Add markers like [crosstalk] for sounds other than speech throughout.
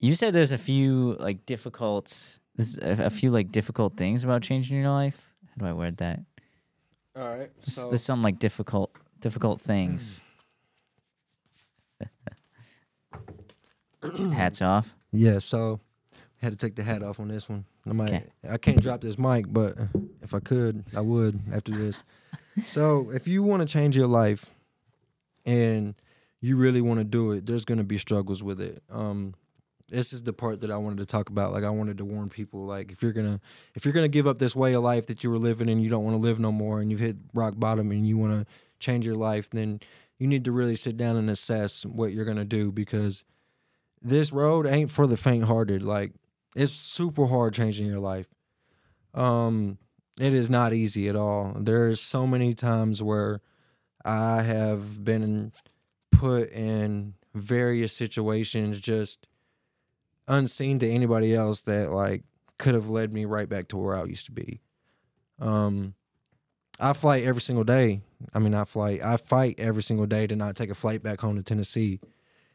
You said there's a few like difficult, this a, a few like difficult things about changing your life. How do I word that? All right. There's, So there's some like difficult, difficult things. [clears throat] Hats off. yeah, so had to take the hat off on this one. I might Okay. I can't drop this mic, but if I could, I would after this. [laughs] so if you want to change your life and you really want to do it, there's gonna be struggles with it. Um this is the part that I wanted to talk about. Like I wanted to warn people, like if you're gonna if you're gonna give up this way of life that you were living and you don't want to live no more and you've hit rock bottom and you want to change your life, then you need to really sit down and assess what you're gonna do because this road ain't for the faint hearted. Like it's super hard changing your life. Um it is not easy at all. There's so many times where I have been put in various situations just unseen to anybody else that like could have led me right back to where I used to be. Um I fight every single day. I mean, I fight. I fight every single day to not take a flight back home to Tennessee,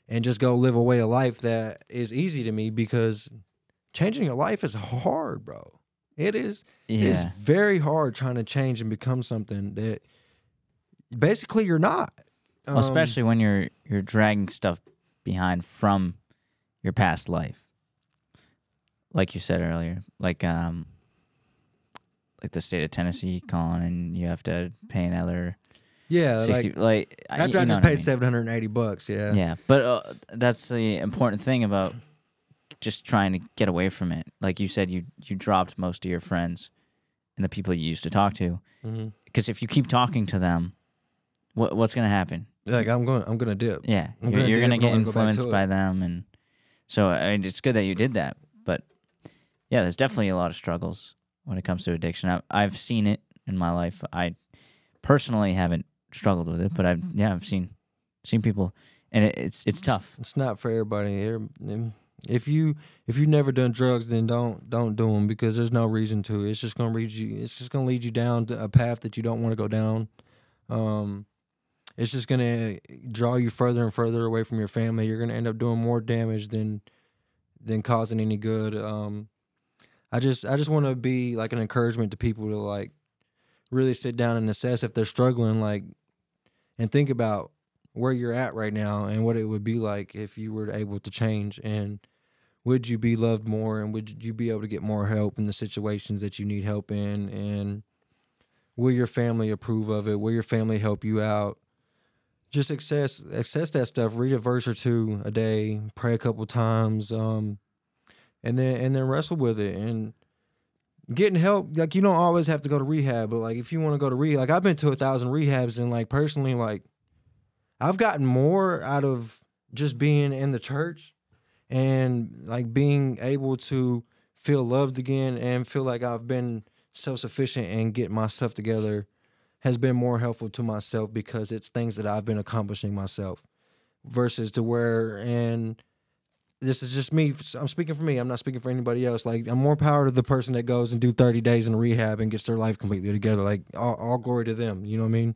and just go live a way of life that is easy to me because changing your life is hard, bro. It is. Yeah. It's very hard trying to change and become something that basically you're not. Well, Um, especially when you're you're dragging stuff behind from your past life. Like you said earlier, like um like the state of Tennessee calling and you have to pay another yeah, 60 like like, I- after you I just paid mean. seven hundred and eighty bucks. Yeah. Yeah, but uh, that's the important thing about just trying to get away from it. Like you said, you you dropped most of your friends and the people you used to talk to because if you keep talking to them, what what's gonna happen? Like I'm going. I'm gonna dip. Yeah, I'm you're, gonna you're dip gonna get gonna go influenced it. by them, and so I mean, it's good that you did that. Yeah, there's definitely a lot of struggles when it comes to addiction. I, I've seen it in my life. I personally haven't struggled with it, but I've yeah, I've seen seen people, and it, it's it's tough. It's not for everybody. If you if you've never done drugs, then don't don't do them because there's no reason to. It's just gonna lead you. It's just gonna lead you down to a path that you don't want to go down. Um, it's just gonna draw you further and further away from your family. You're gonna end up doing more damage than than causing any good. Um, I just I just want to be like an encouragement to people to like really sit down and assess if they're struggling, like, and think about where you're at right now and what it would be like if you were able to change. And would you be loved more and would you be able to get more help in the situations that you need help in? And will your family approve of it? Will your family help you out? Just access access that stuff. Read a verse or two a day. Pray a couple times. Um and then and then wrestle with it. And getting help like you don't always have to go to rehab but like if you want to go to rehab like i've been to a thousand rehabs and like personally like I've gotten more out of just being in the church and like being able to feel loved again and feel like I've been self sufficient and get my stuff together has been more helpful to myself because it's things that I've been accomplishing myself versus to where and this is just me I'm speaking for me I'm not speaking for anybody else like I'm more power to the person that goes and do 30 days in rehab and gets their life completely together like all, all glory to them you know what I mean?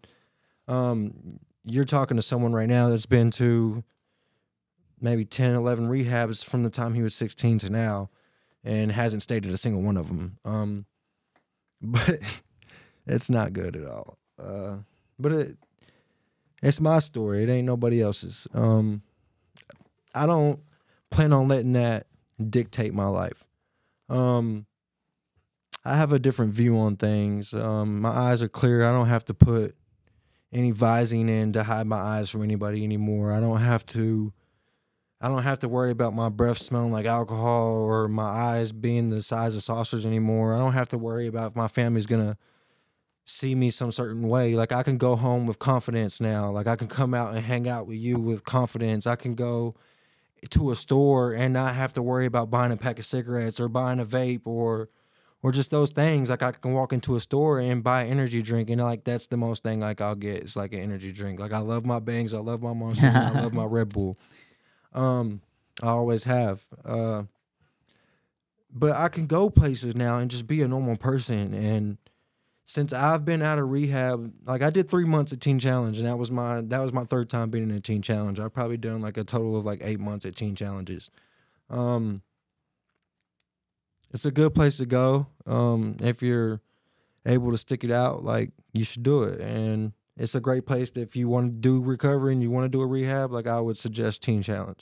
Um you're talking to someone right now that's been to maybe 10 11 rehabs from the time he was 16 to now and hasn't stayed at a single one of them um [laughs] but it's not good at all uh but it it's my story it ain't nobody else's um i don't plan on letting that dictate my life um i have a different view on things um my eyes are clear i don't have to put any Visine in to hide my eyes from anybody anymore. I don't have to I don't have to worry about my breath smelling like alcohol or my eyes being the size of saucers anymore. I don't have to worry about if my family's gonna see me some certain way. Like I can go home with confidence now. Like I can come out and hang out with you with confidence. I can go to a store and not have to worry about buying a pack of cigarettes or buying a vape or or just those things. Like I can walk into a store and buy an energy drink, and like that's the most thing like I'll get. It's like an energy drink. Like I love my bangs, I love my monsters, I love my [laughs] Red Bull. Um, I always have. Uh, but I can go places now and just be a normal person. And since I've been out of rehab, like I did three months at Teen Challenge, and that was my that was my third time being in a Teen Challenge. I've probably done like a total of like eight months at Teen Challenges. Um, it's a good place to go. Um, if you're able to stick it out, like you should do it. And it's a great place if you want to do recovery and you want to do a rehab, like I would suggest Teen Challenge.